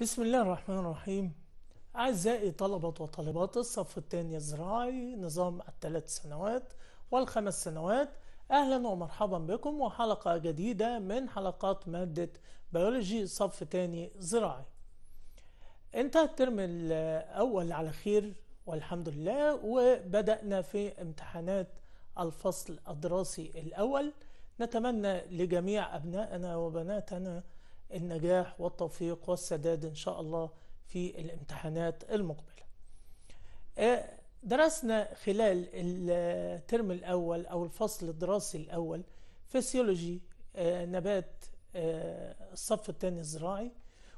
بسم الله الرحمن الرحيم. أعزائي طلبة وطالبات الصف الثاني الزراعي نظام الثلاث سنوات والخمس سنوات. أهلا ومرحبا بكم وحلقة جديدة من حلقات مادة بيولوجي صف ثاني زراعي. انتهى الترم الأول على خير والحمد لله وبدأنا في امتحانات الفصل الدراسي الأول. نتمنى لجميع أبنائنا وبناتنا النجاح والتوفيق والسداد إن شاء الله في الامتحانات المقبلة. درسنا خلال الترم الأول أو الفصل الدراسي الأول فسيولوجي نبات الصف الثاني الزراعي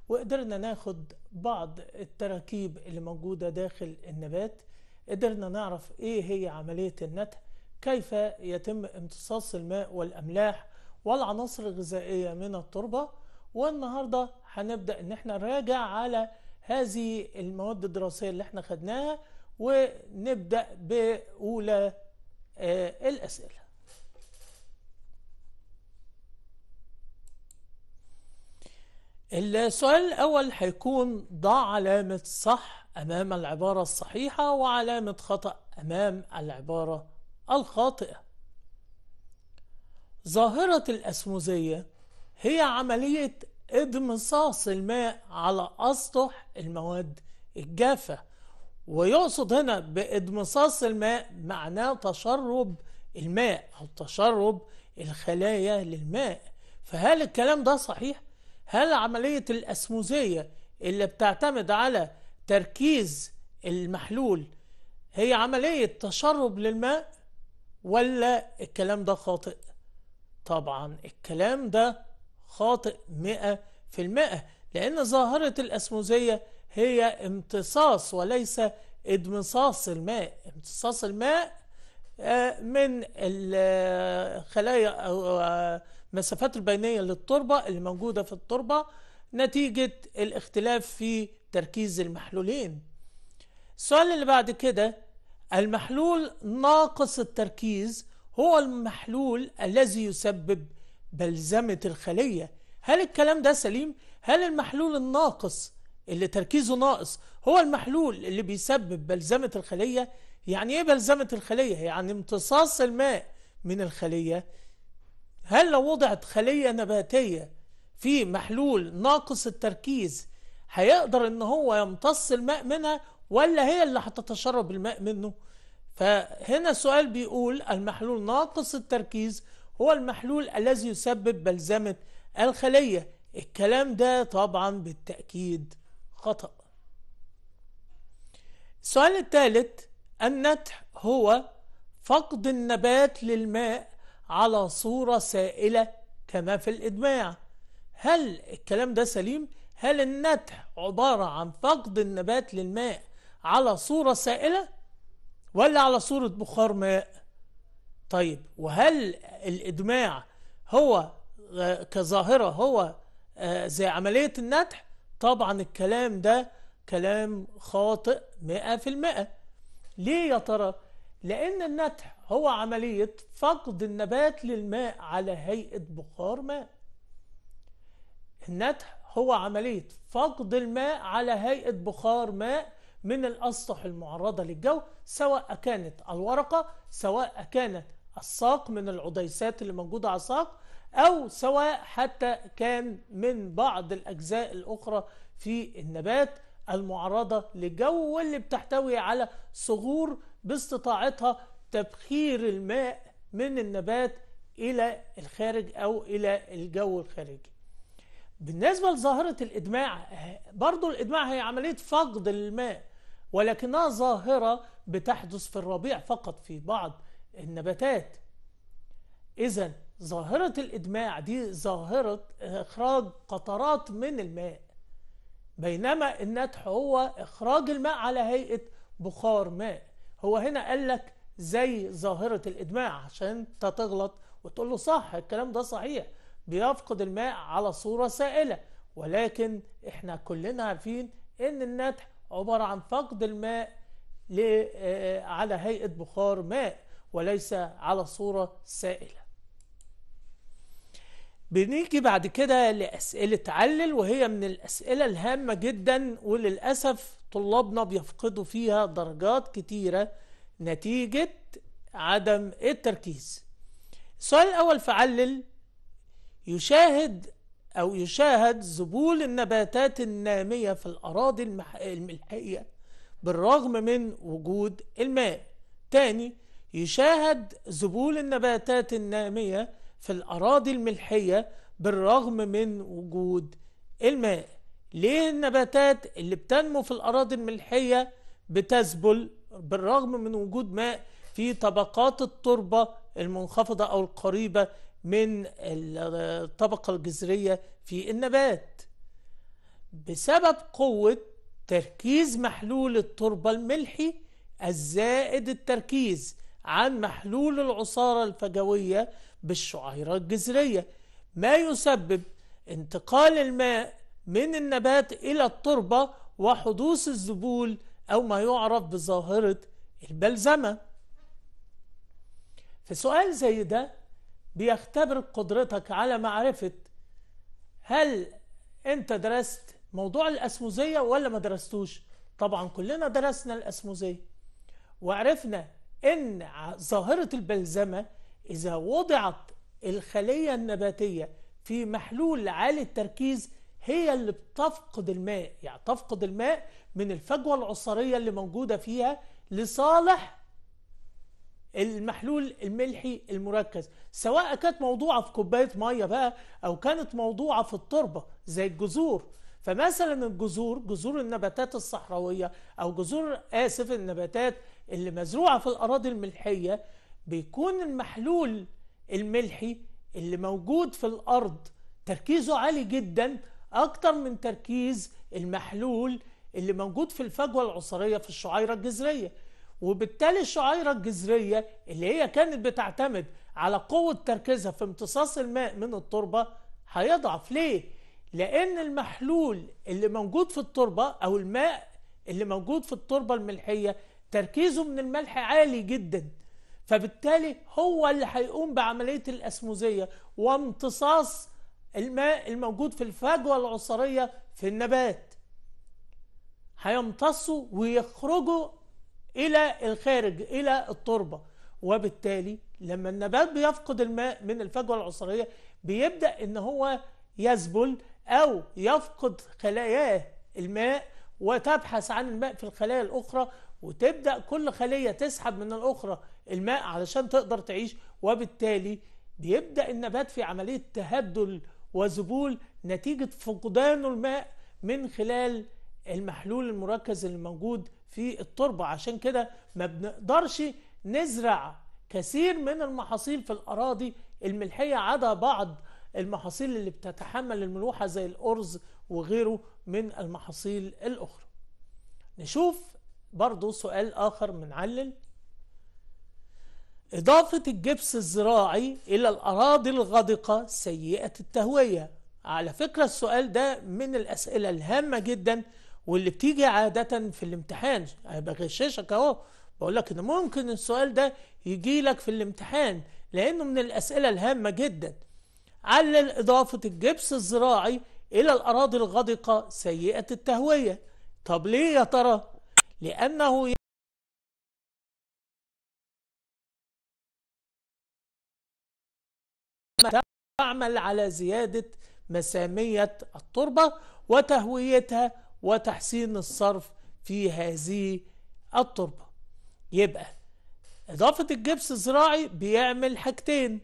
وقدرنا ناخد بعض التراكيب اللي موجودة داخل النبات. قدرنا نعرف إيه هي عملية النتح كيف يتم امتصاص الماء والأملاح والعناصر الغذائية من التربة والنهاردة هنبدأ إن إحنا نراجع على هذه المواد الدراسية اللي إحنا خدناها ونبدأ بأولى آه الأسئلة. السؤال الأول هيكون ضع علامة صح أمام العبارة الصحيحة وعلامة خطأ أمام العبارة الخاطئة. ظاهرة الأسموزية هي عملية ادمصاص الماء على أسطح المواد الجافة ويقصد هنا بادمصاص الماء معناه تشرب الماء أو تشرب الخلايا للماء فهل الكلام ده صحيح؟ هل عملية الأسموزية اللي بتعتمد على تركيز المحلول هي عملية تشرب للماء ولا الكلام ده خاطئ؟ طبعا الكلام ده خاطئ مئة في المئة لأن ظاهرة الأسموزية هي امتصاص وليس ادمصاص الماء. امتصاص الماء من الخلايا أو المسافات البينية للتربة اللي موجودة في التربة نتيجة الاختلاف في تركيز المحلولين. السؤال اللي بعد كده المحلول ناقص التركيز هو المحلول الذي يسبب بلزمة الخلية هل الكلام ده سليم؟ هل المحلول الناقص اللي تركيزه ناقص هو المحلول اللي بيسبب بلزمة الخلية؟ يعني إيه بلزمة الخلية؟ يعني امتصاص الماء من الخلية هل لو وضعت خلية نباتية في محلول ناقص التركيز هيقدر إن هو يمتص الماء منها ولا هي اللي هتتشرب الماء منه فهنا السؤال بيقول المحلول ناقص التركيز هو المحلول الذي يسبب بلزمة الخلية الكلام ده طبعا بالتأكيد خطأ السؤال الثالث النتح هو فقد النبات للماء على صورة سائلة كما في الإدماع هل الكلام ده سليم؟ هل النتح عبارة عن فقد النبات للماء على صورة سائلة ولا على صورة بخار ماء؟ طيب وهل الإدماع هو كظاهرة هو زي عملية النتح؟ طبعا الكلام ده كلام خاطئ مئة في المئة ليه يا ترى؟ لأن النتح هو عملية فقد النبات للماء على هيئة بخار ماء النتح هو عملية فقد الماء على هيئة بخار ماء من الأسطح المعرضة للجو سواء كانت الورقة سواء كانت الساق من العديسات اللي موجودة على الساق أو سواء حتى كان من بعض الأجزاء الأخرى في النبات المعرضة للجو واللي بتحتوي على صغور باستطاعتها تبخير الماء من النبات إلى الخارج أو إلى الجو الخارجي. بالنسبة لظاهرة الإدماع برضو الإدماع هي عملية فقد الماء ولكنها ظاهرة بتحدث في الربيع فقط في بعض النباتات. إذا ظاهرة الإدماع دي ظاهرة إخراج قطرات من الماء بينما النتح هو إخراج الماء على هيئة بخار ماء. هو هنا قال لك زي ظاهرة الإدماع عشان انت تغلط وتقول له صح الكلام ده صحيح بيفقد الماء على صورة سائلة. ولكن إحنا كلنا عارفين إن النتح عبارة عن فقد الماء على هيئة بخار ماء. وليس على صورة سائلة. بنيجي بعد كده لأسئلة علل وهي من الأسئلة الهامة جدا وللأسف طلابنا بيفقدوا فيها درجات كتيرة نتيجة عدم التركيز. السؤال الأول في علل يشاهد أو يشاهد ذبول النباتات النامية في الأراضي الملحية بالرغم من وجود الماء. تاني يشاهد ذبول النباتات النامية في الأراضي الملحية بالرغم من وجود الماء. ليه النباتات اللي بتنمو في الأراضي الملحية بتذبل بالرغم من وجود ماء في طبقات التربة المنخفضة أو القريبة من الطبقة الجذرية في النبات؟ بسبب قوة تركيز محلول التربة الملحي الزائد التركيز عن محلول العصارة الفجوية بالشعيرة الجذرية ما يسبب انتقال الماء من النبات إلى التربة وحدوث الذبول أو ما يعرف بظاهرة البلزمة. في سؤال زي ده بيختبر قدرتك على معرفة هل أنت درست موضوع الأسموزية ولا ما درستوش؟ طبعا كلنا درسنا الأسموزية وعرفنا إن ظاهرة البلزمة إذا وضعت الخلية النباتية في محلول عالي التركيز هي اللي بتفقد الماء. يعني تفقد الماء من الفجوة العصارية اللي موجودة فيها لصالح المحلول الملحي المركز. سواء كانت موضوعة في كوباية مية بقى أو كانت موضوعة في التربة زي الجذور. فمثلا الجذور جذور النباتات الصحراوية أو جذور آسف النباتات اللي مزروعة في الأراضي الملحية بيكون المحلول الملحي اللي موجود في الأرض تركيزه عالي جدا أكتر من تركيز المحلول اللي موجود في الفجوة العصارية في الشعيرة الجذرية وبالتالي الشعيرة الجذرية اللي هي كانت بتعتمد على قوة تركيزها في امتصاص الماء من التربة هيضعف ليه؟ لأن المحلول اللي موجود في التربة أو الماء اللي موجود في التربة الملحية تركيزه من الملح عالي جدا. فبالتالي هو اللي هيقوم بعملية الأسموزية وامتصاص الماء الموجود في الفجوة العصارية في النبات. هيمتصوا ويخرجوا إلى الخارج إلى التربة. وبالتالي لما النبات بيفقد الماء من الفجوة العصاريه بيبدأ إن هو يذبل أو يفقد خلاياه الماء وتبحث عن الماء في الخلايا الأخرى وتبدأ كل خلية تسحب من الأخرى الماء علشان تقدر تعيش وبالتالي بيبدأ النبات في عملية تهدل وذبول نتيجة فقدانه الماء من خلال المحلول المركز اللي موجود في التربة. عشان كده ما بنقدرش نزرع كثير من المحاصيل في الأراضي الملحية عدا بعض المحاصيل اللي بتتحمل الملوحة زي الأرز وغيره من المحاصيل الأخرى. نشوف برضو سؤال آخر من علل. إضافة الجبس الزراعي إلى الأراضي الغادقة سيئة التهوية. على فكرة السؤال ده من الأسئلة الهامة جدا واللي بتيجي عادة في الامتحان. أنا بغششك أهو. بقول لك إن ممكن السؤال ده يجي لك في الامتحان لأنه من الأسئلة الهامة جدا. علل إضافة الجبس الزراعي إلى الأراضي الغادقة سيئة التهوية. طب ليه يا ترى؟ لأنه تعمل على زيادة مسامية التربة وتهويتها وتحسين الصرف في هذه التربة. يبقى إضافة الجبس الزراعي بيعمل حاجتين.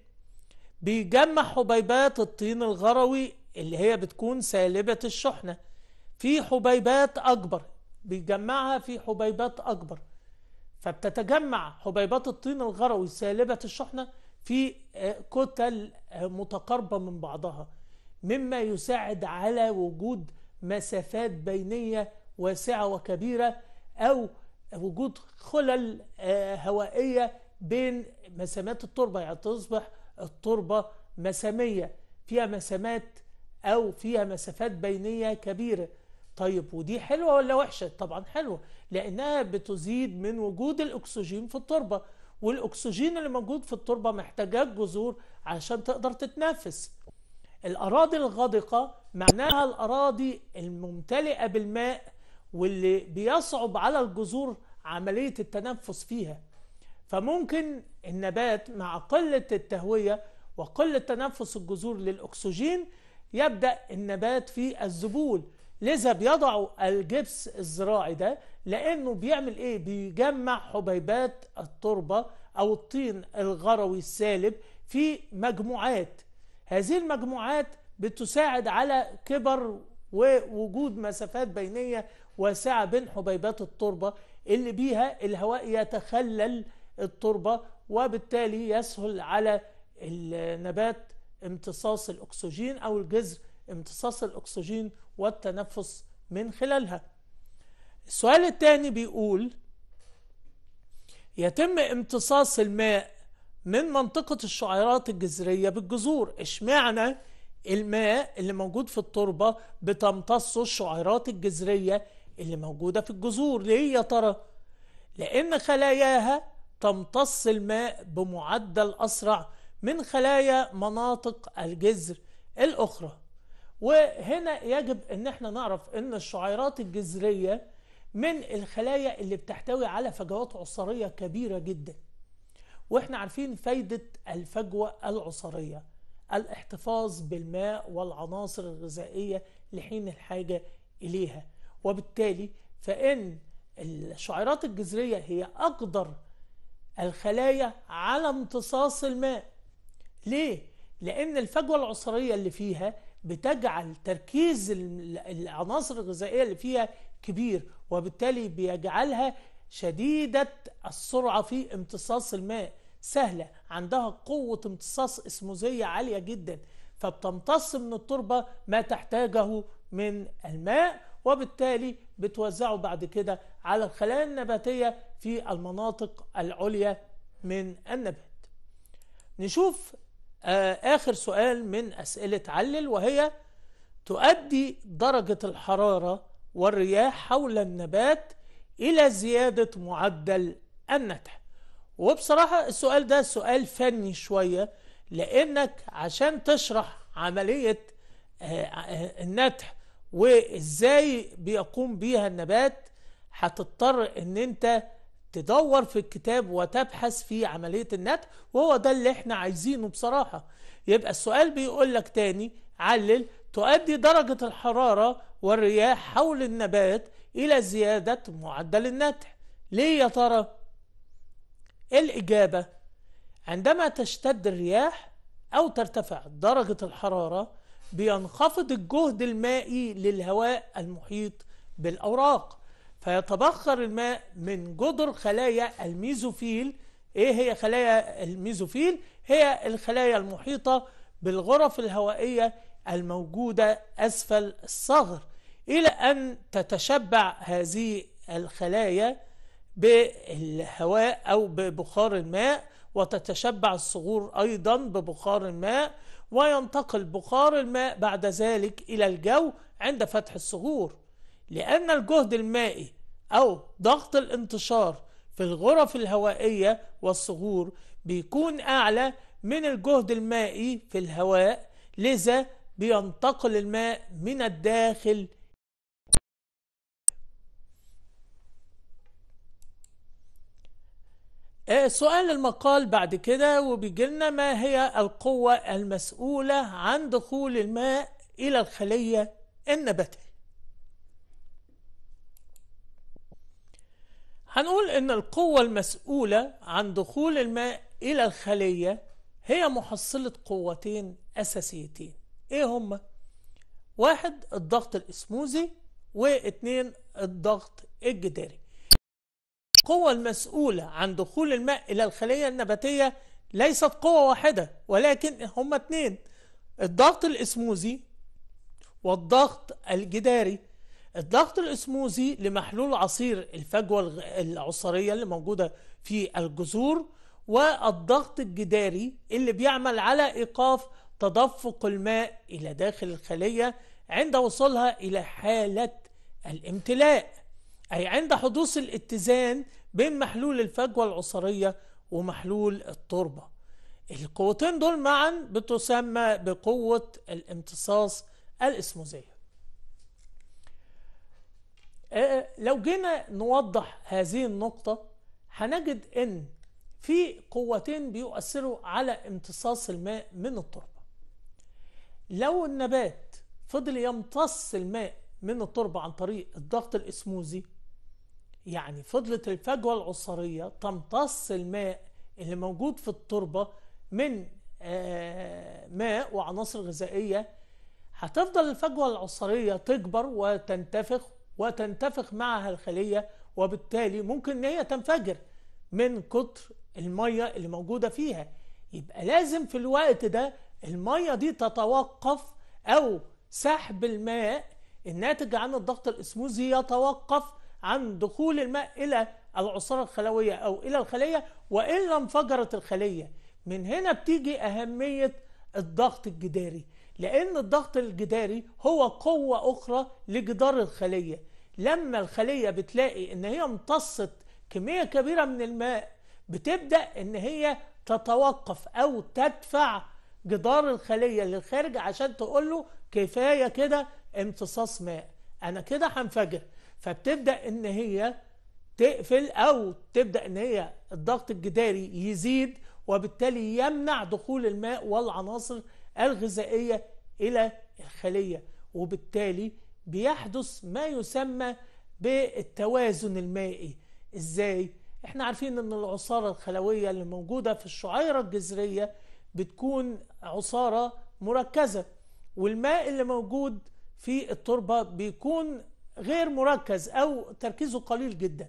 بيجمع حبيبات الطين الغروي اللي هي بتكون سالبة الشحنة. في حبيبات أكبر بيجمعها في حبيبات أكبر. فبتتجمع حبيبات الطين الغروي سالبة الشحنة في كتل متقاربة من بعضها مما يساعد على وجود مسافات بينية واسعة وكبيرة أو وجود خلل هوائية بين مسامات التربة يعني تصبح التربة مسامية فيها مسامات أو فيها مسافات بينية كبيرة. طيب ودي حلوة ولا وحشة؟ طبعا حلوة لأنها بتزيد من وجود الأكسجين في التربة والأكسجين اللي موجود في التربة محتاجات جذور عشان تقدر تتنفس الأراضي الغادقة معناها الأراضي الممتلئة بالماء واللي بيصعب على الجذور عملية التنفس فيها فممكن النبات مع قلة التهوية وقلة تنفس الجذور للأكسجين يبدأ النبات في الذبول لذا بيضعوا الجبس الزراعي ده لأنه بيعمل إيه؟ بيجمع حبيبات التربة أو الطين الغروي السالب في مجموعات هذه المجموعات بتساعد على كبر ووجود مسافات بينية واسعة بين حبيبات التربة اللي بيها الهواء يتخلل التربة وبالتالي يسهل على النبات امتصاص الأكسجين أو الجذر امتصاص الأكسجين والتنفس من خلالها. السؤال الثاني بيقول يتم امتصاص الماء من منطقة الشعيرات الجذرية بالجذور. اشمعنى الماء اللي موجود في التربة بتمتصه الشعيرات الجذرية اللي موجودة في الجذور؟ ليه يا ترى؟ لأن خلاياها تمتص الماء بمعدل أسرع من خلايا مناطق الجذر الأخرى. وهنا يجب إن إحنا نعرف إن الشعيرات الجذرية من الخلايا اللي بتحتوي على فجوات عصارية كبيرة جدا. وإحنا عارفين فايدة الفجوة العصارية الاحتفاظ بالماء والعناصر الغذائية لحين الحاجة إليها. وبالتالي فإن الشعيرات الجذرية هي أقدر الخلايا على امتصاص الماء. ليه؟ لأن الفجوة العصارية اللي فيها بتجعل تركيز العناصر الغذائية اللي فيها كبير وبالتالي بيجعلها شديدة السرعة في امتصاص الماء. سهلة عندها قوة امتصاص إسموزية عالية جدا فبتمتص من التربة ما تحتاجه من الماء وبالتالي بتوزعه بعد كده على الخلايا النباتية في المناطق العليا من النبات. نشوف آخر سؤال من أسئلة علل وهي تؤدي درجة الحرارة والرياح حول النبات إلى زيادة معدل النتح. وبصراحة السؤال ده سؤال فني شوية لأنك عشان تشرح عملية النتح وإزاي بيقوم بيها النبات هتضطر إن أنت تدور في الكتاب وتبحث في عملية النتح وهو ده اللي إحنا عايزينه بصراحة. يبقى السؤال بيقول لك تاني علل تؤدي درجة الحرارة والرياح حول النبات إلى زيادة معدل النتح ليه يا ترى؟ الإجابة؟ عندما تشتد الرياح أو ترتفع درجة الحرارة بينخفض الجهد المائي للهواء المحيط بالأوراق. فيتبخر الماء من جدر خلايا الميزوفيل. إيه هي خلايا الميزوفيل؟ هي الخلايا المحيطة بالغرف الهوائية الموجودة أسفل الثغر إلى أن تتشبع هذه الخلايا بالهواء أو ببخار الماء وتتشبع الثغور أيضا ببخار الماء وينتقل بخار الماء بعد ذلك إلى الجو عند فتح الصغور لأن الجهد المائي أو ضغط الانتشار في الغرف الهوائية والصغور بيكون أعلى من الجهد المائي في الهواء لذا بينتقل الماء من الداخل. سؤال المقال بعد كده وبيجي لنا ما هي القوة المسؤولة عن دخول الماء إلى الخلية النباتية. هنقول إن القوة المسؤولة عن دخول الماء إلى الخلية هي محصلة قوتين أساسيتين. إيه هما؟ واحد الضغط الإسموزي واثنين الضغط الجداري. القوة المسؤولة عن دخول الماء إلى الخلية النباتية ليست قوة واحدة ولكن هما اثنين الضغط الإسموزي والضغط الجداري. الضغط الأسموزي لمحلول عصير الفجوة العصارية اللي موجودة في الجذور والضغط الجداري اللي بيعمل على إيقاف تدفق الماء إلى داخل الخلية عند وصولها إلى حالة الامتلاء أي عند حدوث الاتزان بين محلول الفجوة العصارية ومحلول التربة. القوتين دول معا بتسمى بقوة الامتصاص الأسموزية. لو جينا نوضح هذه النقطة هنجد إن في قوتين بيؤثروا على امتصاص الماء من التربة. لو النبات فضل يمتص الماء من التربة عن طريق الضغط الإسموزي يعني فضلت الفجوة العصارية تمتص الماء اللي موجود في التربة من آه، ماء وعناصر غذائية هتفضل الفجوة العصارية تكبر وتنتفخ وتنتفخ معها الخلية وبالتالي ممكن إن هي تنفجر من كتر المية اللي موجودة فيها. يبقى لازم في الوقت ده المية دي تتوقف أو سحب الماء الناتج عن الضغط الإسموزي يتوقف عن دخول الماء إلى العصارة الخلوية أو إلى الخلية وإلا انفجرت الخلية. من هنا بتيجي أهمية الضغط الجداري لأن الضغط الجداري هو قوة أخرى لجدار الخلية. لما الخلية بتلاقي إن هي امتصت كمية كبيرة من الماء بتبدأ إن هي تتوقف أو تدفع جدار الخلية للخارج عشان تقول له كفاية كده امتصاص ماء. أنا كده هنفجر. فبتبدأ إن هي تقفل أو تبدأ إن هي الضغط الجداري يزيد وبالتالي يمنع دخول الماء والعناصر الغذائية إلى الخلية. وبالتالي بيحدث ما يسمى بالتوازن المائي. إزاي؟ إحنا عارفين إن العصارة الخلوية اللي موجودة في الشعيرة الجذرية بتكون عصارة مركزة والماء اللي موجود في التربة بيكون غير مركز أو تركيزه قليل جدا.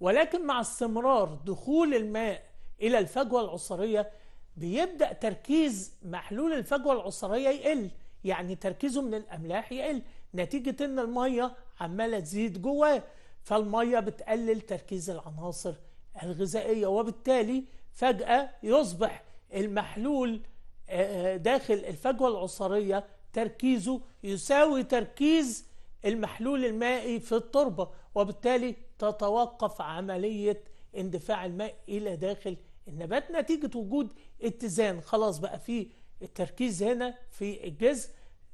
ولكن مع استمرار دخول الماء إلى الفجوة العصارية بيبدأ تركيز محلول الفجوة العصارية يقل. يعني تركيزه من الأملاح يقل. نتيجة إن المية عمالة تزيد جواه فالمية بتقلل تركيز العناصر الغذائية وبالتالي فجأة يصبح المحلول آه، داخل الفجوة العصاريه تركيزه يساوي تركيز المحلول المائي في التربة وبالتالي تتوقف عملية اندفاع الماء إلى داخل النبات. نتيجة وجود اتزان خلاص بقى فيه التركيز هنا في الجذر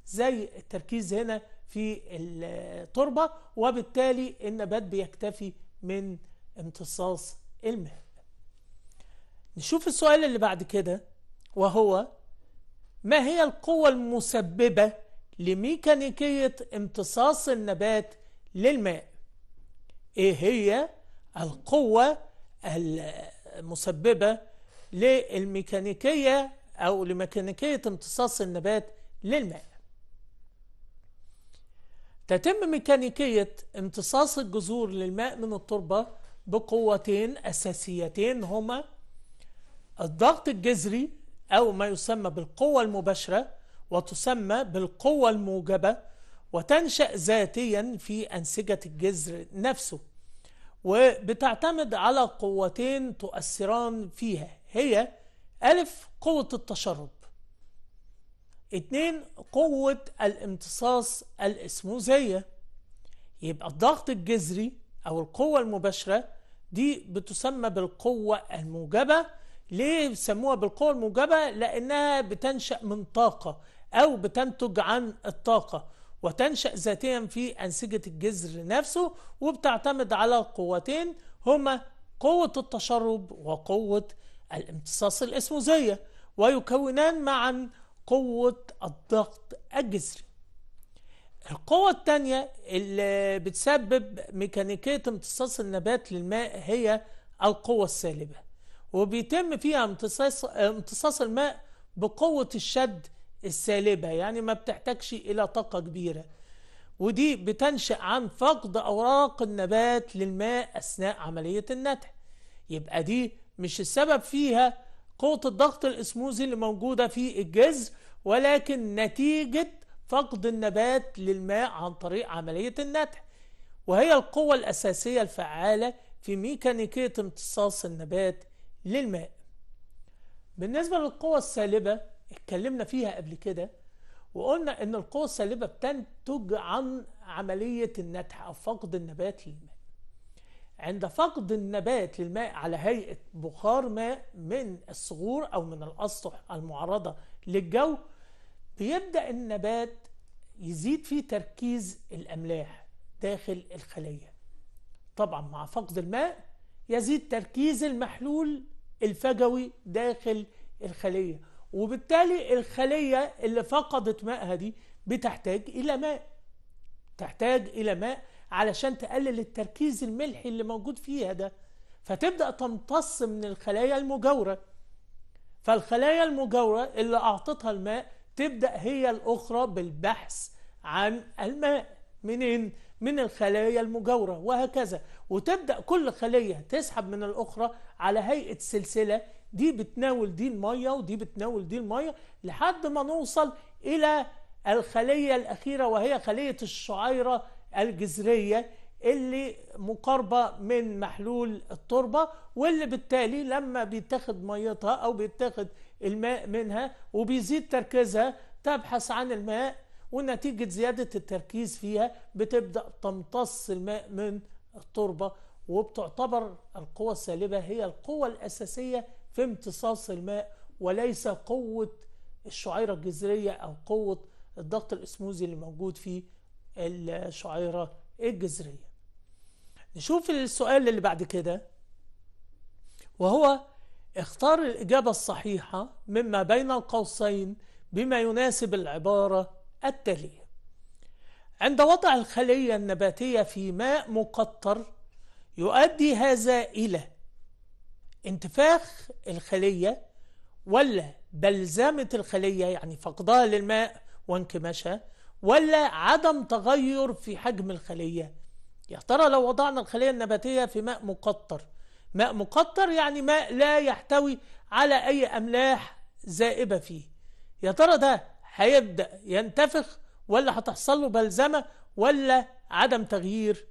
زي التركيز هنا في التربة وبالتالي النبات بيكتفي من امتصاص الماء. نشوف السؤال اللي بعد كده وهو ما هي القوة المسببة لميكانيكية امتصاص النبات للماء؟ إيه هي القوة المسببة للميكانيكية أو لميكانيكية امتصاص النبات للماء. تتم ميكانيكية امتصاص الجذور للماء من التربة بقوتين أساسيتين هما الضغط الجذري أو ما يسمى بالقوة المباشرة وتسمى بالقوة الموجبة وتنشأ ذاتيا في أنسجة الجذر نفسه وبتعتمد على قوتين تؤثران فيها هي ألف قوة التشرب. اتنين قوة الامتصاص الإسموزية. يبقى الضغط الجذري أو القوة المباشرة دي بتسمى بالقوة الموجبة. ليه بيسموها بالقوة الموجبة؟ لأنها بتنشأ من طاقة أو بتنتج عن الطاقة وتنشأ ذاتيا في أنسجة الجذر نفسه وبتعتمد على قوتين هما قوة التشرب وقوة الامتصاص الإسموزية. ويكونان معا قوة الضغط الجذري القوة الثانية اللي بتسبب ميكانيكية امتصاص النبات للماء هي القوة السالبة وبيتم فيها امتصاص امتصاص الماء بقوة الشد السالبة يعني ما بتحتاجش إلى طاقة كبيرة. ودي بتنشأ عن فقد أوراق النبات للماء أثناء عملية النتح. يبقى دي مش السبب فيها قوة الضغط الإسموزي اللي موجودة في الجذر ولكن نتيجة فقد النبات للماء عن طريق عملية النتح. وهي القوة الأساسية الفعالة في ميكانيكية امتصاص النبات للماء. بالنسبة للقوة السالبة اتكلمنا فيها قبل كده وقلنا إن القوة السالبة بتنتج عن عملية النتح أو فقد النبات للماء. عند فقد النبات للماء على هيئة بخار ماء من الصخور أو من الأسطح المعرضة للجو بيبدأ النبات يزيد فيه تركيز الأملاح داخل الخلية. طبعا مع فقد الماء يزيد تركيز المحلول الفجوي داخل الخلية وبالتالي الخلية اللي فقدت مائها دي بتحتاج إلى ماء تحتاج إلى ماء علشان تقلل التركيز الملحي اللي موجود فيها ده فتبدأ تمتص من الخلايا المجاورة. فالخلايا المجاورة اللي أعطتها الماء تبدأ هي الأخرى بالبحث عن الماء. منين؟ من الخلايا المجاورة وهكذا. وتبدأ كل خلية تسحب من الأخرى على هيئة سلسلة. دي بتناول دي المية ودي بتناول دي المية لحد ما نوصل إلى الخلية الأخيرة وهي خلية الشعيرة الجذرية اللي مقاربة من محلول التربة واللي بالتالي لما بيتاخد ميتها أو بيتاخد الماء منها وبيزيد تركيزها تبحث عن الماء ونتيجة زيادة التركيز فيها بتبدأ تمتص الماء من التربة وبتعتبر القوة السالبة هي القوة الأساسية في امتصاص الماء وليس قوة الشعيرة الجذرية أو قوة الضغط الأسموزي اللي موجود في الشعيرة الجذرية نشوف السؤال اللي بعد كده. وهو اختار الإجابة الصحيحة مما بين القوسين بما يناسب العبارة التالية. عند وضع الخلية النباتية في ماء مقطر يؤدي هذا إلى انتفاخ الخلية ولا بلزمة الخلية يعني فقدها للماء وانكماشها ولا عدم تغير في حجم الخلية. يا ترى لو وضعنا الخلية النباتية في ماء مقطر. ماء مقطر يعني ماء لا يحتوي على أي أملاح زائبة فيه. يا ترى ده هيبدأ ينتفخ ولا هتحصل له بلزمة ولا عدم تغيير؟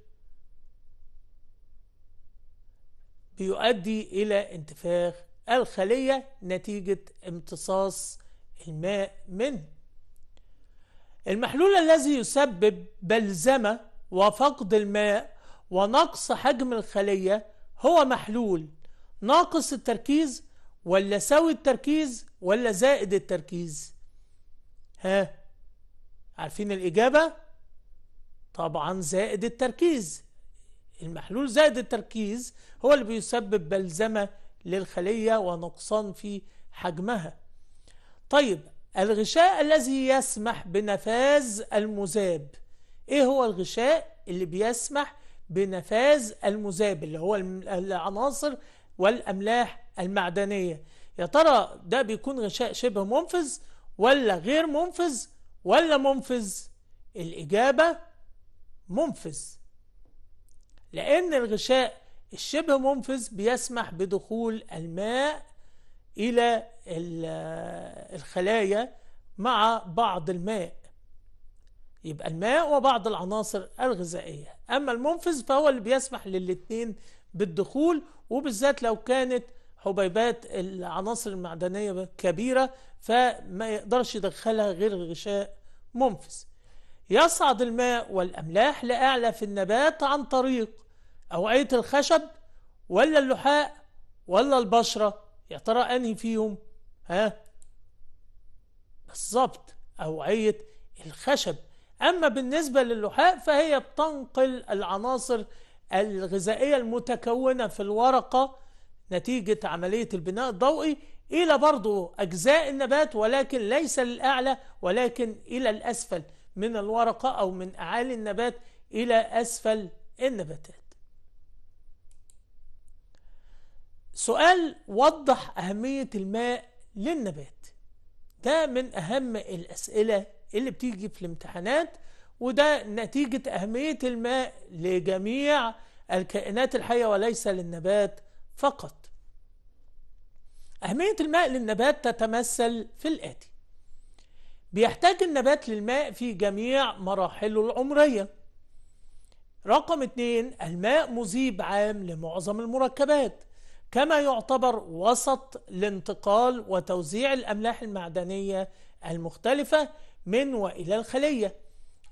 بيؤدي إلى انتفاخ الخلية نتيجة امتصاص الماء منه. المحلول الذي يسبب بلزمة وفقد الماء ونقص حجم الخلية هو محلول ناقص التركيز ولا سوي التركيز ولا زائد التركيز. ها عارفين الإجابة؟ طبعا زائد التركيز. المحلول زائد التركيز هو اللي بيسبب بلزمة للخلية ونقصان في حجمها. طيب الغشاء الذي يسمح بنفاذ المذاب. إيه هو الغشاء اللي بيسمح بنفاذ المذاب اللي هو العناصر والأملاح المعدنية؟ يا ترى ده بيكون غشاء شبه منفذ ولا غير منفذ ولا منفذ؟ الإجابة منفذ. لأن الغشاء الشبه منفذ بيسمح بدخول الماء إلى الخلايا مع بعض الماء. يبقى الماء وبعض العناصر الغذائية. أما المنفذ فهو اللي بيسمح للاتنين بالدخول وبالذات لو كانت حبيبات العناصر المعدنية كبيرة فما يقدرش يدخلها غير غشاء منفذ. يصعد الماء والأملاح لأعلى في النبات عن طريق أوعية الخشب ولا اللحاء ولا البشرة يا ترى أنهي فيهم؟ ها؟ بالظبط أوعية الخشب. أما بالنسبة للحاء فهي بتنقل العناصر الغذائية المتكونة في الورقة نتيجة عملية البناء الضوئي إلى برضو أجزاء النبات ولكن ليس للأعلى ولكن إلى الأسفل من الورقة أو من أعالي النبات إلى أسفل النباتات. سؤال وضح أهمية الماء للنبات. ده من أهم الأسئلة اللي بتيجي في الامتحانات وده نتيجة أهمية الماء لجميع الكائنات الحية وليس للنبات فقط. أهمية الماء للنبات تتمثل في الآتي. بيحتاج النبات للماء في جميع مراحله العمرية. رقم اتنين الماء مذيب عام لمعظم المركبات. كما يعتبر وسط لانتقال وتوزيع الأملاح المعدنية المختلفة من وإلى الخلية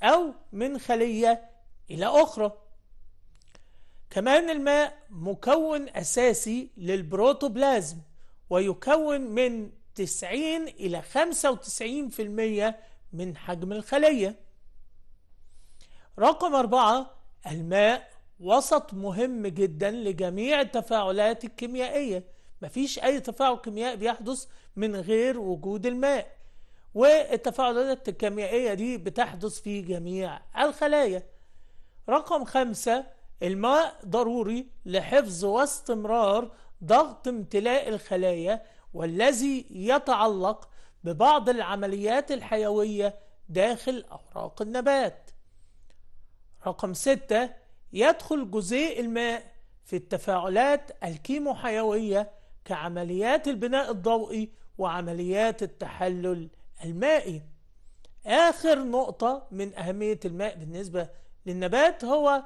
أو من خلية إلى أخرى. كمان الماء مكون أساسي للبروتوبلازم ويكون من 90 إلى 95% من حجم الخلية. رقم أربعة الماء وسط مهم جدا لجميع التفاعلات الكيميائية. مفيش أي تفاعل كيميائي بيحدث من غير وجود الماء والتفاعلات الكيميائية دي بتحدث في جميع الخلايا. رقم خمسة الماء ضروري لحفظ واستمرار ضغط امتلاء الخلايا والذي يتعلق ببعض العمليات الحيوية داخل أوراق النبات. رقم ستة يدخل جزيء الماء في التفاعلات الكيموحيوية كعمليات البناء الضوئي وعمليات التحلل المائي. آخر نقطة من أهمية الماء بالنسبة للنبات هو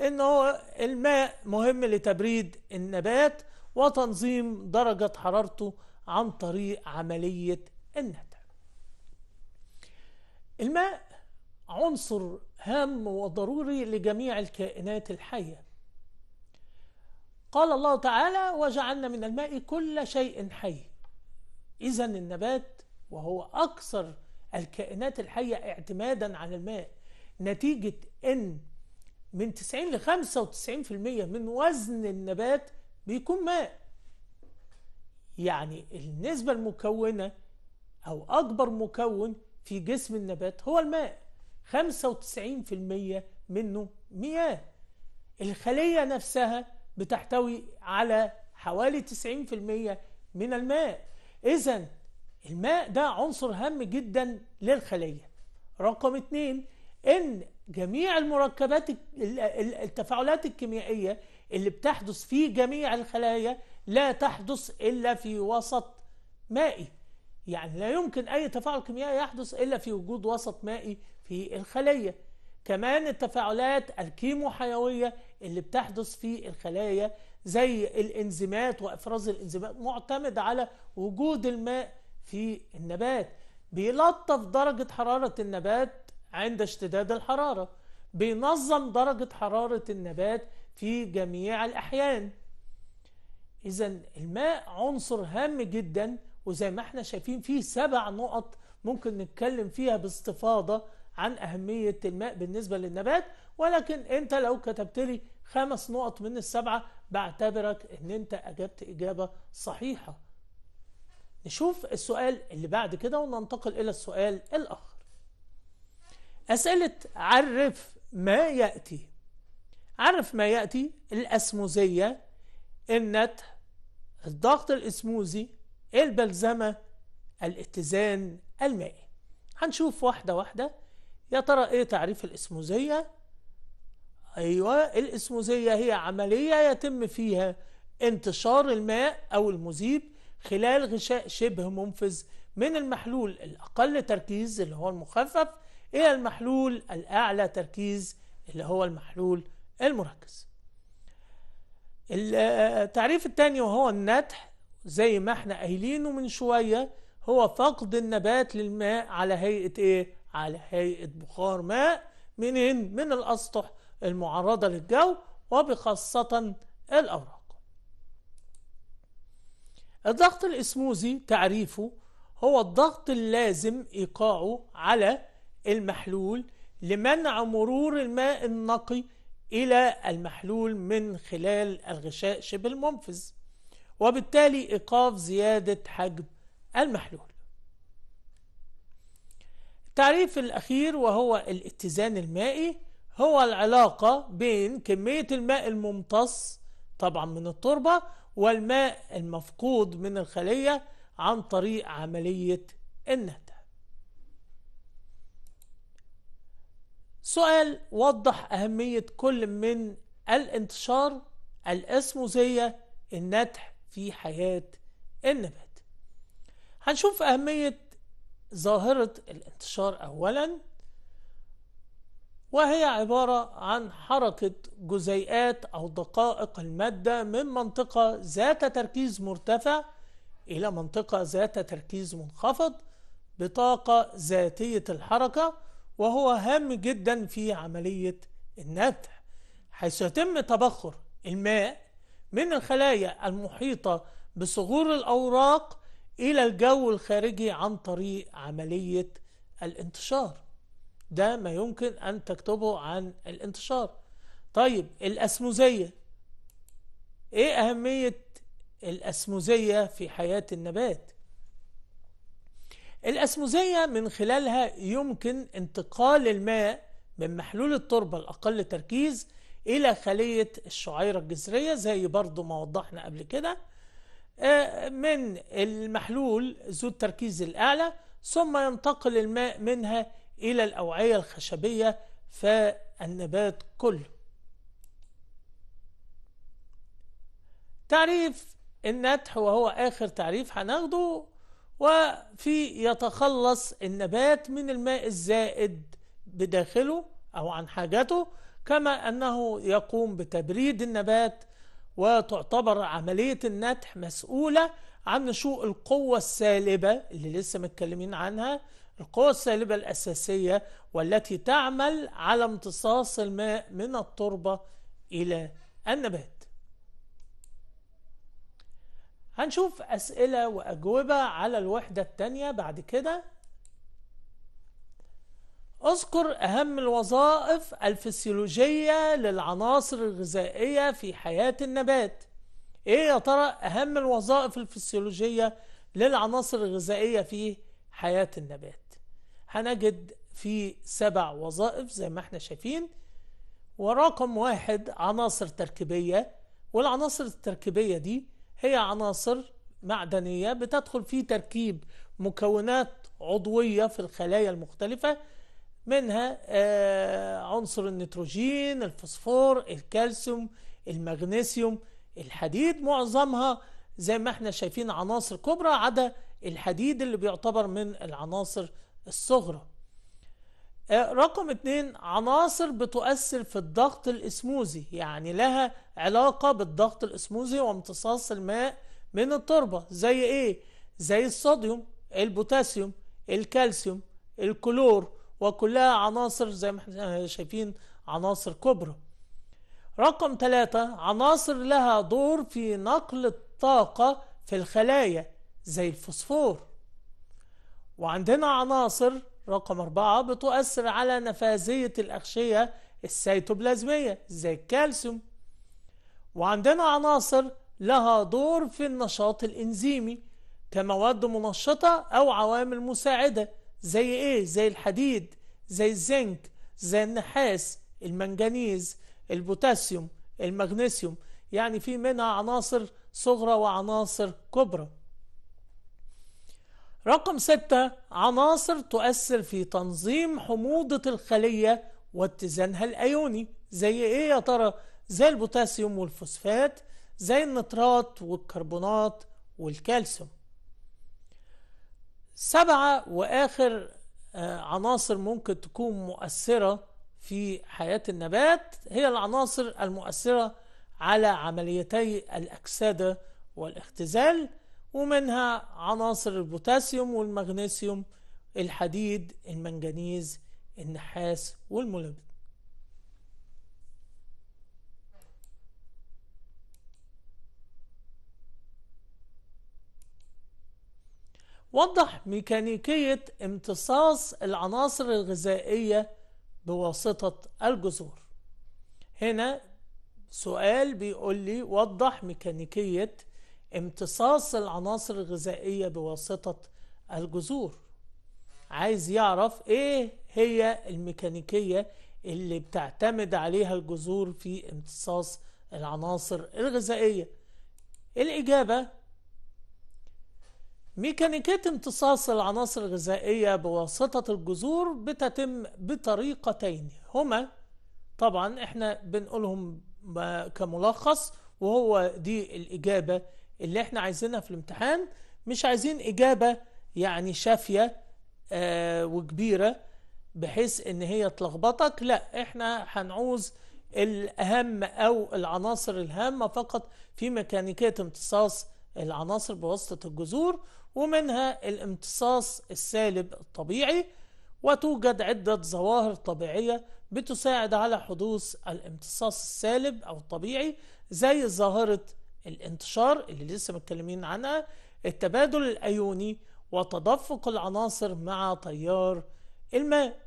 أنه الماء مهم لتبريد النبات وتنظيم درجة حرارته عن طريق عملية النتع. الماء عنصر هام وضروري لجميع الكائنات الحية. قال الله تعالى وجعلنا من الماء كل شيء حي. إذا النبات وهو أكثر الكائنات الحية اعتمادا على الماء نتيجة أن من 90 ل 95% من وزن النبات بيكون ماء. يعني النسبة المكونة أو أكبر مكون في جسم النبات هو الماء. 95% منه مياه. الخلية نفسها بتحتوي على حوالي 90% من الماء. إذا الماء ده عنصر هام جدا للخلية. رقم اتنين إن جميع المركبات التفاعلات الكيميائية اللي بتحدث في جميع الخلايا لا تحدث إلا في وسط مائي. يعني لا يمكن أي تفاعل كيميائي يحدث إلا في وجود وسط مائي في الخلية كمان التفاعلات الكيموحيوية اللي بتحدث في الخلايا زي الإنزيمات وإفراز الإنزيمات معتمد على وجود الماء في النبات. بيلطف درجة حرارة النبات عند اشتداد الحرارة. بينظم درجة حرارة النبات في جميع الأحيان. إذا الماء عنصر هام جدا وزي ما إحنا شايفين فيه سبع نقط ممكن نتكلم فيها باستفاضة عن أهمية الماء بالنسبة للنبات ولكن أنت لو كتبت لي خمس نقط من السبعة بعتبرك أن أنت أجبت إجابة صحيحة. نشوف السؤال اللي بعد كده وننتقل إلى السؤال الآخر. أسئلة عرف ما يأتي. عرف ما يأتي الأسموزية النتح الضغط الإسموزي البلزمة الاتزان المائي. هنشوف واحدة واحدة يا ترى إيه تعريف الإسموزية؟ أيوه الإسموزية هي عملية يتم فيها انتشار الماء أو المذيب خلال غشاء شبه منفذ من المحلول الأقل تركيز اللي هو المخفف إلى المحلول الأعلى تركيز اللي هو المحلول المركز. التعريف الثاني وهو النتح زي ما إحنا قايلينه من شوية هو فقد النبات للماء على هيئة إيه؟ على هيئة بخار ماء منين؟ من الأسطح المعرضة للجو وبخاصة الأوراق. الضغط الإسموزي تعريفه هو الضغط اللازم إيقاعه على المحلول لمنع مرور الماء النقي إلى المحلول من خلال الغشاء شبه المنفذ وبالتالي إيقاف زيادة حجم المحلول. التعريف الأخير وهو الاتزان المائي هو العلاقة بين كمية الماء الممتص طبعا من التربة والماء المفقود من الخلية عن طريق عملية النتع سؤال وضح أهمية كل من الانتشار الإسموزية النتح في حياة النبات. هنشوف أهمية ظاهرة الانتشار أولا وهي عبارة عن حركة جزيئات أو دقائق المادة من منطقة ذات تركيز مرتفع إلى منطقة ذات تركيز منخفض بطاقة ذاتية الحركة وهو هام جدا في عملية النتح. حيث يتم تبخر الماء من الخلايا المحيطة بصغور الأوراق إلى الجو الخارجي عن طريق عملية الانتشار. ده ما يمكن أن تكتبه عن الانتشار. طيب الأسموزية. إيه أهمية الأسموزية في حياة النبات؟ الأسموزية من خلالها يمكن انتقال الماء من محلول التربة الأقل تركيز إلى خلية الشعيرة الجذرية زي برضو ما وضحنا قبل كده. من المحلول ذو التركيز الأعلى ثم ينتقل الماء منها إلى الأوعية الخشبية فالنبات كله. تعريف النتح وهو آخر تعريف هناخده وفي يتخلص النبات من الماء الزائد بداخله أو عن حاجته كما أنه يقوم بتبريد النبات وتعتبر عملية النتح مسؤولة عن نشوء القوة السالبة اللي لسه متكلمين عنها القوة السالبة الأساسية والتي تعمل على امتصاص الماء من التربة إلى النبات. هنشوف أسئلة وأجوبة على الوحدة الثانية بعد كده أذكر أهم الوظائف الفسيولوجية للعناصر الغذائية في حياة النبات. إيه يا ترى أهم الوظائف الفسيولوجية للعناصر الغذائية في حياة النبات؟ هنجد في سبع وظائف زي ما إحنا شايفين ورقم واحد عناصر تركيبية والعناصر التركيبية دي هي عناصر معدنية بتدخل في تركيب مكونات عضوية في الخلايا المختلفة منها آه، عنصر النيتروجين الفوسفور الكالسيوم المغنيسيوم. الحديد معظمها زي ما إحنا شايفين عناصر كبرى عدا الحديد اللي بيعتبر من العناصر الصغرى. آه، رقم اتنين عناصر بتؤثر في الضغط الاسموزي يعني لها علاقة بالضغط الاسموزي وامتصاص الماء من التربة. زي إيه؟ زي الصوديوم البوتاسيوم الكالسيوم الكلور. وكلها عناصر زي ما إحنا شايفين عناصر كبرى. رقم ثلاثة عناصر لها دور في نقل الطاقة في الخلايا زي الفوسفور. وعندنا عناصر رقم أربعة بتؤثر على نفاذية الأغشية السيتوبلازمية زي الكالسيوم. وعندنا عناصر لها دور في النشاط الإنزيمي كمواد منشطة أو عوامل مساعدة زي إيه؟ زي الحديد زي الزنك زي النحاس المنجنيز البوتاسيوم المغنيسيوم يعني في منها عناصر صغرى وعناصر كبرى رقم ستة عناصر تؤثر في تنظيم حموضة الخلية واتزانها الأيوني زي إيه يا ترى؟ زي البوتاسيوم والفوسفات زي النترات والكربونات والكالسيوم سبعة وآخر آه، عناصر ممكن تكون مؤثرة في حياة النبات. هي العناصر المؤثرة على عمليتي الأكسدة والاختزال ومنها عناصر البوتاسيوم والمغنيسيوم الحديد المنجنيز النحاس والمولبد وضح ميكانيكية امتصاص العناصر الغذائية بواسطة الجذور. هنا سؤال بيقول لي وضح ميكانيكية امتصاص العناصر الغذائية بواسطة الجذور. عايز يعرف إيه هي الميكانيكية اللي بتعتمد عليها الجذور في امتصاص العناصر الغذائية. الإجابة ميكانيكية امتصاص العناصر الغذائية بواسطة الجذور بتتم بطريقتين. هما طبعا إحنا بنقولهم كملخص وهو دي الإجابة اللي إحنا عايزينها في الامتحان. مش عايزين إجابة يعني شافية آه وكبيرة بحيث إن هي تلخبطك. لا إحنا هنعوز الأهم أو العناصر الهامة فقط في ميكانيكية امتصاص العناصر بواسطة الجذور. ومنها الامتصاص السالب الطبيعي وتوجد عدة ظواهر طبيعية بتساعد على حدوث الامتصاص السالب أو الطبيعي زي ظاهرة الانتشار اللي لسه متكلمين عنها التبادل الأيوني وتدفق العناصر مع تيار الماء.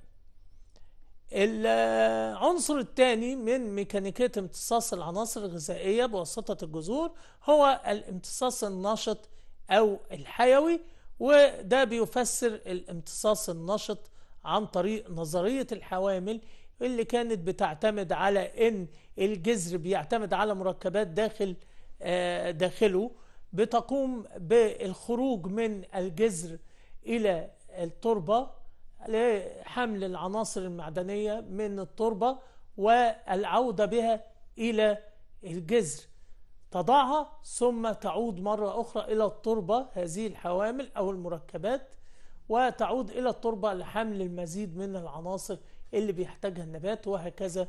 العنصر الثاني من ميكانيكية امتصاص العناصر الغذائية بواسطة الجذور هو الامتصاص النشط أو الحيوي وده بيفسر الامتصاص النشط عن طريق نظرية الحوامل اللي كانت بتعتمد على إن الجذر بيعتمد على مركبات داخل داخله بتقوم بالخروج من الجذر إلى التربة لحمل العناصر المعدنية من التربة والعودة بها إلى الجذر. تضعها ثم تعود مرة أخرى إلى التربة هذه الحوامل أو المركبات وتعود إلى التربة لحمل المزيد من العناصر اللي بيحتاجها النبات وهكذا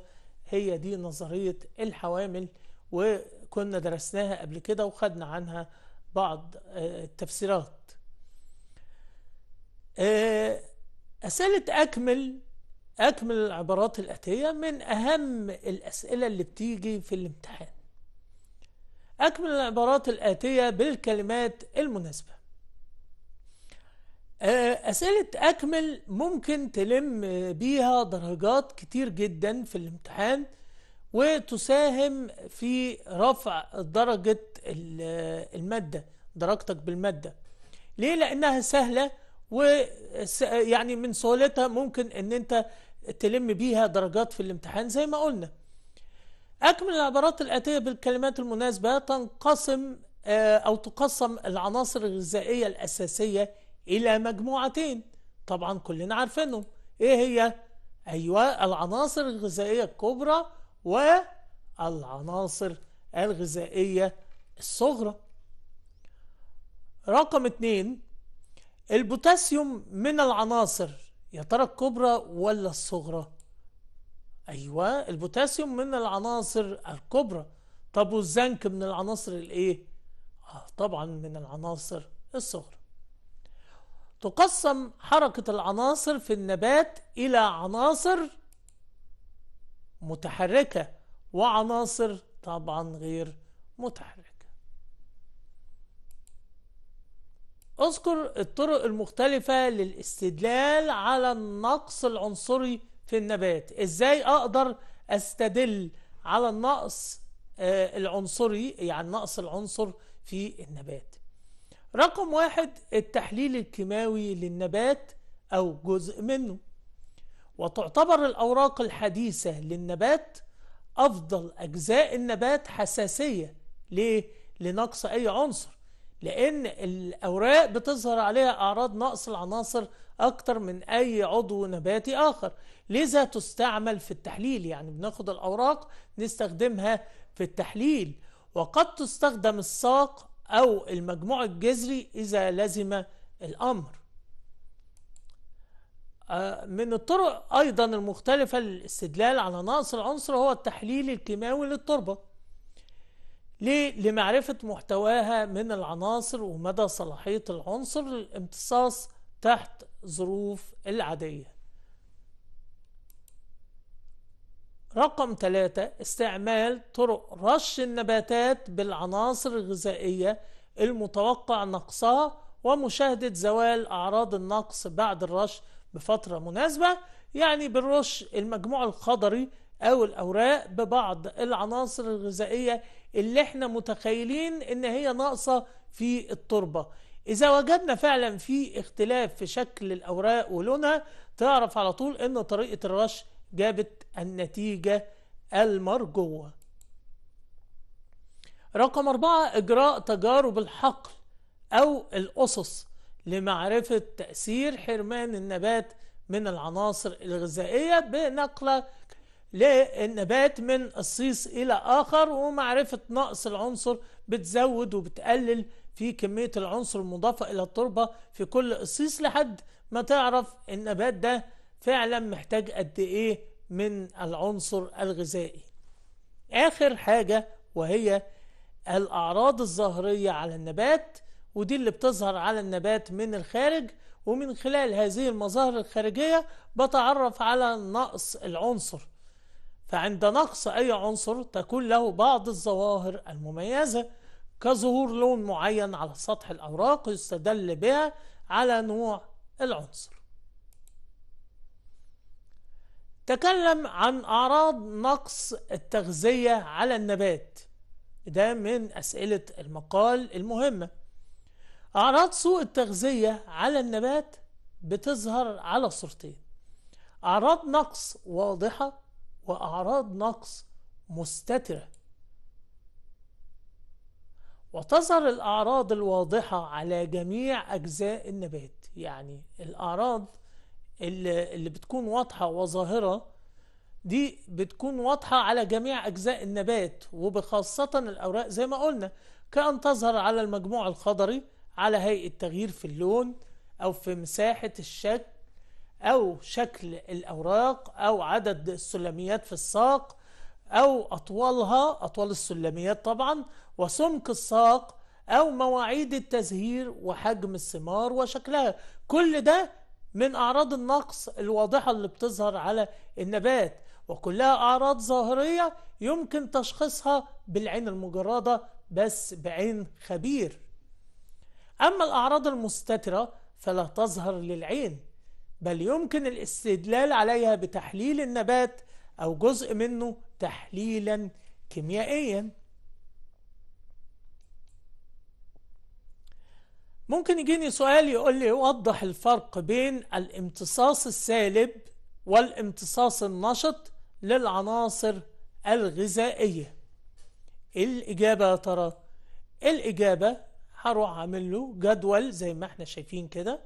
هي دي نظرية الحوامل وكنا درسناها قبل كده وخدنا عنها بعض التفسيرات. أسئلة أكمل أكمل العبارات الآتية من أهم الأسئلة اللي بتيجي في الامتحان. أكمل العبارات الآتية بالكلمات المناسبة. أسئلة أكمل ممكن تلم بيها درجات كتير جدا في الامتحان وتساهم في رفع درجة المادة درجتك بالمادة. ليه؟ لأنها سهلة ويعني من سهولتها ممكن إن أنت تلم بيها درجات في الامتحان زي ما قلنا. أكمل العبارات الآتية بالكلمات المناسبة تنقسم أو تقسم العناصر الغذائية الأساسية إلى مجموعتين طبعا كلنا عارفينهم إيه هي؟ أيوة العناصر الغذائية الكبرى والعناصر الغذائية الصغرى رقم اتنين البوتاسيوم من العناصر يا ترى الكبرى ولا الصغرى؟ أيوه البوتاسيوم من العناصر الكبرى. طب والزنك من العناصر الإيه؟ آه طبعا من العناصر الصغرى. تقسم حركة العناصر في النبات إلى عناصر متحركة وعناصر طبعا غير متحركة. اذكر الطرق المختلفة للاستدلال على النقص العنصري في النبات. إزاي أقدر أستدل على النقص العنصري يعني نقص العنصر في النبات؟ رقم واحد التحليل الكيماوي للنبات أو جزء منه. وتعتبر الأوراق الحديثة للنبات أفضل أجزاء النبات حساسية. ليه؟ لنقص أي عنصر. لأن الأوراق بتظهر عليها أعراض نقص العناصر أكتر من أي عضو نباتي آخر. لذا تستعمل في التحليل يعني بناخد الأوراق نستخدمها في التحليل. وقد تستخدم الساق أو المجموع الجذري إذا لزم الأمر. من الطرق أيضا المختلفة للاستدلال على نقص العنصر هو التحليل الكيماوي للتربة. ليه؟ لمعرفة محتواها من العناصر ومدى صلاحية العنصر للامتصاص تحت ظروف العادية. رقم ثلاثة استعمال طرق رش النباتات بالعناصر الغذائية المتوقع نقصها ومشاهدة زوال أعراض النقص بعد الرش بفترة مناسبة يعني بالرش المجموع الخضري أو الأوراق ببعض العناصر الغذائية اللي إحنا متخيلين إن هي ناقصة في التربة. إذا وجدنا فعلا في اختلاف في شكل الأوراق ولونها تعرف على طول إن طريقة الرش جابت النتيجة المرجوة. رقم أربعة إجراء تجارب الحقل أو الأسس لمعرفة تأثير حرمان النبات من العناصر الغذائية بنقلة للنبات من الصيص إلى آخر ومعرفة نقص العنصر بتزود وبتقلل في كمية العنصر المضافة إلى التربة في كل قصيص لحد ما تعرف النبات ده فعلا محتاج قد إيه من العنصر الغذائي. آخر حاجة وهي الأعراض الظاهرية على النبات ودي اللي بتظهر على النبات من الخارج ومن خلال هذه المظاهر الخارجية بتعرف على نقص العنصر. فعند نقص أي عنصر تكون له بعض الظواهر المميزة. كظهور لون معين على سطح الأوراق يستدل بها على نوع العنصر. تكلم عن أعراض نقص التغذية على النبات. ده من أسئلة المقال المهمة. أعراض سوء التغذية على النبات بتظهر على صورتين. أعراض نقص واضحة وأعراض نقص مستترة. وتظهر الأعراض الواضحة على جميع أجزاء النبات. يعني الأعراض اللي, اللي بتكون واضحة وظاهرة دي بتكون واضحة على جميع أجزاء النبات وبخاصة الأوراق زي ما قلنا كأن تظهر على المجموع الخضري على هيئة تغيير في اللون أو في مساحة الشكل أو شكل الأوراق أو عدد السلميات في الساق أو أطولها أطول السلميات طبعا وسمك الساق أو مواعيد التزهير وحجم الثمار وشكلها. كل ده من أعراض النقص الواضحة اللي بتظهر على النبات وكلها أعراض ظاهرية يمكن تشخيصها بالعين المجردة بس بعين خبير. أما الأعراض المستترة فلا تظهر للعين بل يمكن الاستدلال عليها بتحليل النبات أو جزء منه تحليلا كيميائيا. ممكن يجيني سؤال يقول لي وضح الفرق بين الامتصاص السالب والامتصاص النشط للعناصر الغذائية. الإجابة يا ترى؟ الإجابة؟ هروح أعمل له جدول زي ما إحنا شايفين كده.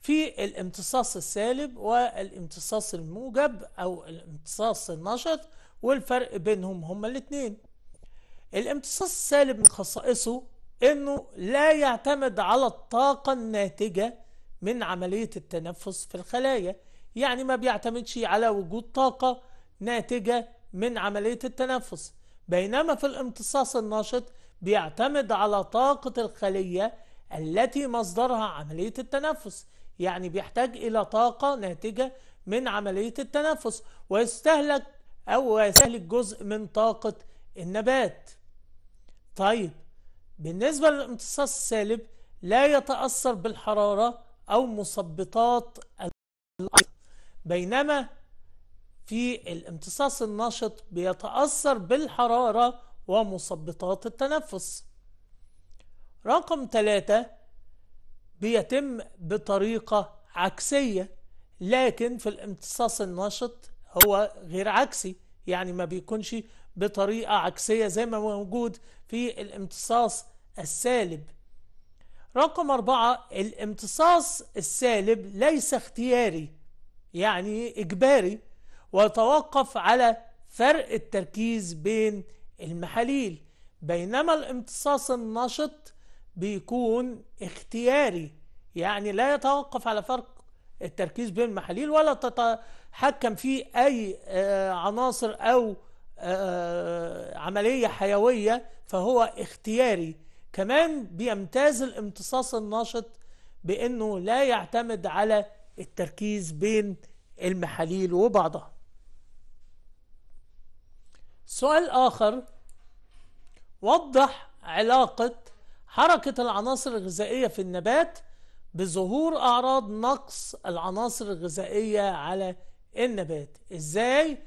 في الامتصاص السالب والامتصاص الموجب أو الامتصاص النشط والفرق بينهم هما الاثنين الامتصاص السالب من خصائصه إنه لا يعتمد على الطاقة الناتجة من عملية التنفس في الخلايا. يعني ما بيعتمدش على وجود طاقة ناتجة من عملية التنفس. بينما في الامتصاص النشط بيعتمد على طاقة الخلية التي مصدرها عملية التنفس. يعني بيحتاج إلى طاقة ناتجة من عملية التنفس ويستهلك أو يستهلك جزء من طاقة النبات. طيب بالنسبة للامتصاص السالب لا يتأثر بالحرارة أو مثبطات بينما في الامتصاص النشط بيتأثر بالحرارة ومثبطات التنفس. رقم ثلاثة بيتم بطريقة عكسية لكن في الامتصاص النشط هو غير عكسي يعني ما بيكونش بطريقة عكسية زي ما موجود في الامتصاص السالب. رقم أربعة الامتصاص السالب ليس اختياري يعني إجباري ويتوقف على فرق التركيز بين المحاليل بينما الامتصاص النشط بيكون اختياري يعني لا يتوقف على فرق التركيز بين المحاليل ولا تتحكم فيه أي عناصر أو عملية حيوية فهو اختياري. كمان بيمتاز الامتصاص النشط بأنه لا يعتمد على التركيز بين المحاليل وبعضها. سؤال آخر. وضح علاقة حركة العناصر الغذائية في النبات بظهور أعراض نقص العناصر الغذائية على النبات. إزاي؟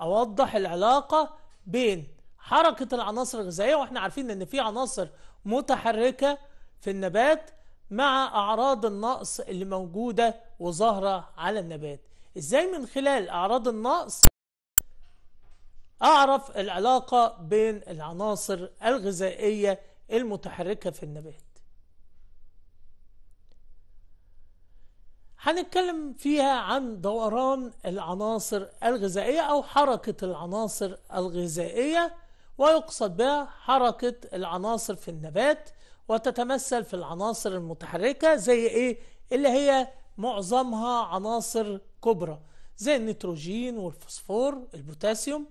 أوضح العلاقة بين حركة العناصر الغذائية وإحنا عارفين إن في عناصر متحركة في النبات مع أعراض النقص اللي موجودة وظاهرة على النبات. إزاي من خلال أعراض النقص أعرف العلاقة بين العناصر الغذائية المتحركة في النبات؟ هنتكلم فيها عن دوران العناصر الغذائية أو حركة العناصر الغذائية ويقصد بها حركة العناصر في النبات وتتمثل في العناصر المتحركة زي إيه؟ اللي هي معظمها عناصر كبرى زي النيتروجين والفوسفور البوتاسيوم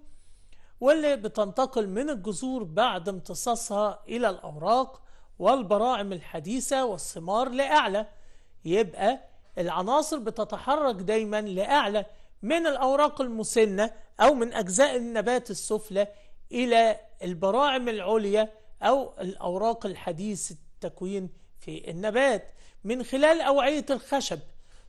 واللي بتنتقل من الجذور بعد امتصاصها إلى الأوراق والبراعم الحديثة والثمار لأعلى. يبقى العناصر بتتحرك دايما لأعلى من الأوراق المسنة أو من أجزاء النبات السفلى إلى البراعم العليا أو الأوراق الحديث التكوين في النبات من خلال أوعية الخشب.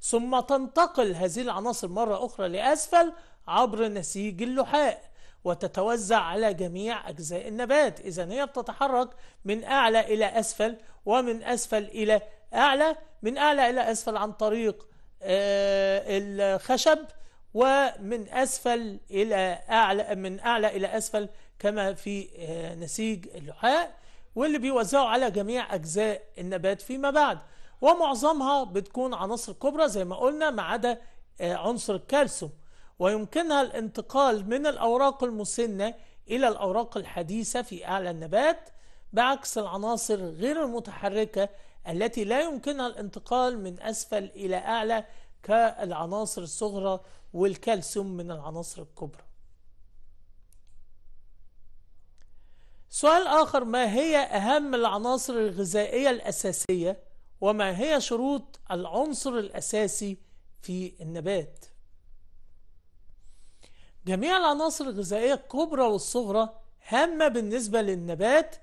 ثم تنتقل هذه العناصر مرة أخرى لأسفل عبر نسيج اللحاء وتتوزع على جميع أجزاء النبات. إذا هي بتتحرك من أعلى إلى أسفل ومن أسفل إلى أعلى من أعلى إلى أسفل عن طريق آه، الخشب ومن أسفل إلى أعلى من أعلى إلى أسفل كما في آه، نسيج اللحاء واللي بيوزعوا على جميع أجزاء النبات فيما بعد. ومعظمها بتكون عناصر كبرى زي ما قلنا ما عدا آه، عنصر الكالسيوم. ويمكنها الانتقال من الأوراق المسنة إلى الأوراق الحديثة في أعلى النبات بعكس العناصر غير المتحركة التي لا يمكنها الانتقال من أسفل إلى أعلى كالعناصر الصغرى والكالسيوم من العناصر الكبرى. سؤال آخر ما هي أهم العناصر الغذائية الأساسية وما هي شروط العنصر الأساسي في النبات؟ جميع العناصر الغذائية الكبرى والصغرى هامة بالنسبة للنبات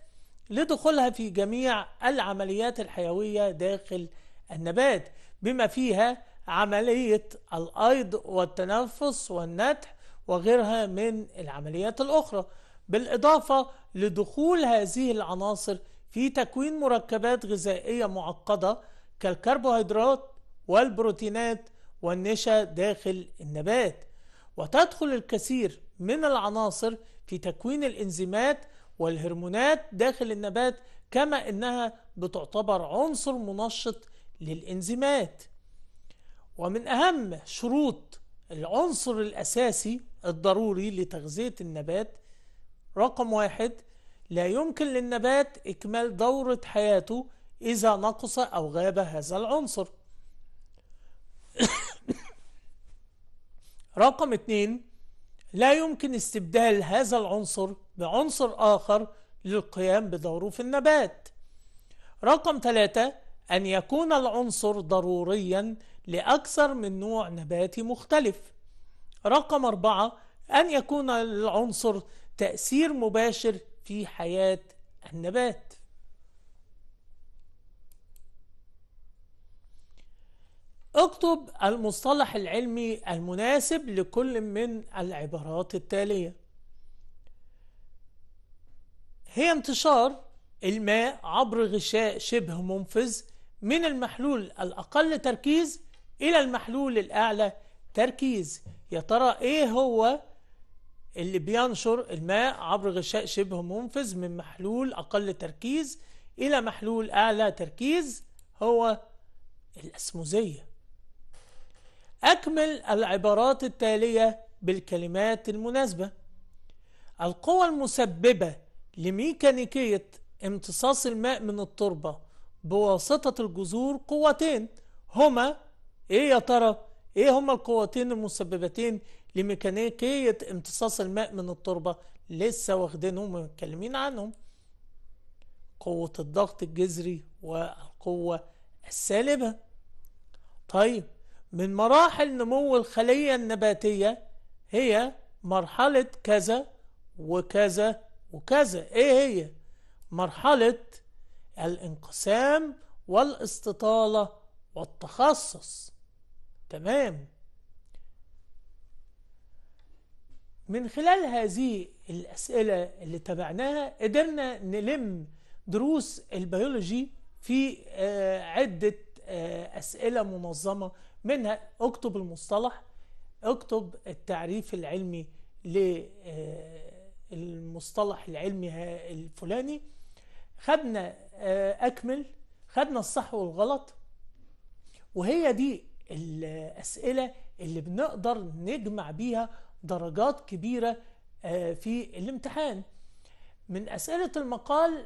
لدخولها في جميع العمليات الحيوية داخل النبات بما فيها عملية الأيض والتنفس والنتح وغيرها من العمليات الأخرى بالإضافة لدخول هذه العناصر في تكوين مركبات غذائية معقدة كالكربوهيدرات والبروتينات والنشا داخل النبات. وتدخل الكثير من العناصر في تكوين الإنزيمات والهرمونات داخل النبات كما إنها بتعتبر عنصر منشط للإنزيمات. ومن أهم شروط العنصر الأساسي الضروري لتغذية النبات رقم واحد لا يمكن للنبات إكمال دورة حياته إذا نقص أو غاب هذا العنصر. رقم اثنين لا يمكن استبدال هذا العنصر بعنصر آخر للقيام بدوره في النبات. رقم ثلاثة أن يكون العنصر ضروريا لأكثر من نوع نباتي مختلف. رقم أربعة أن يكون العنصر تأثير مباشر في حياة النبات. اكتب المصطلح العلمي المناسب لكل من العبارات التالية. هي انتشار الماء عبر غشاء شبه منفذ من المحلول الأقل تركيز إلى المحلول الأعلى تركيز. يا ترى إيه هو اللي بينشر الماء عبر غشاء شبه منفذ من محلول أقل تركيز إلى محلول أعلى تركيز؟ هو الأسموزية. أكمل العبارات التالية بالكلمات المناسبة. القوى المسببة لميكانيكية امتصاص الماء من التربة بواسطة الجذور قوتين. هما إيه يا ترى؟ إيه هما القوتين المسببتين لميكانيكية امتصاص الماء من التربة؟ لسه واخدينهم ومتكلمين عنهم. قوة الضغط الجذري والقوة السالبة. طيب من مراحل نمو الخلية النباتية هي مرحلة كذا وكذا وكذا. إيه هي؟ مرحلة الانقسام والاستطالة والتخصص. تمام. من خلال هذه الأسئلة اللي تبعناها قدرنا نلم دروس البيولوجي في آه، عدة آه، أسئلة منظمة منها اكتب المصطلح اكتب التعريف العلمي للمصطلح العلمي الفلاني. خدنا آه، أكمل. خدنا الصح والغلط. وهي دي الأسئلة اللي بنقدر نجمع بيها درجات كبيرة آه، في الامتحان. من أسئلة المقال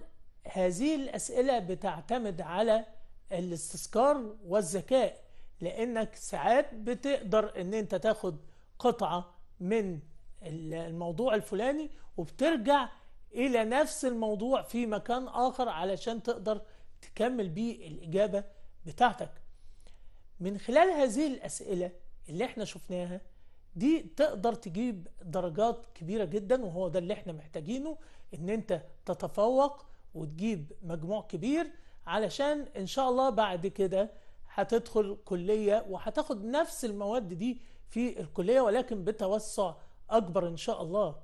هذه الأسئلة بتعتمد على الاستذكار والذكاء لأنك ساعات بتقدر أن أنت تاخد قطعة من الموضوع الفلاني وبترجع إلى نفس الموضوع في مكان آخر علشان تقدر تكمل بيه الإجابة بتاعتك. من خلال هذه الأسئلة اللي إحنا شفناها دي تقدر تجيب درجات كبيرة جدا وهو ده اللي إحنا محتاجينه إن أنت تتفوق وتجيب مجموع كبير علشان إن شاء الله بعد كده هتدخل كلية وهتاخد نفس المواد دي في الكلية ولكن بتوسع أكبر إن شاء الله.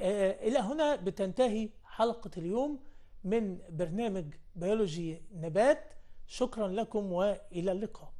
آه إلى هنا بتنتهي حلقة اليوم من برنامج بيولوجي نبات. شكرا لكم وإلى اللقاء.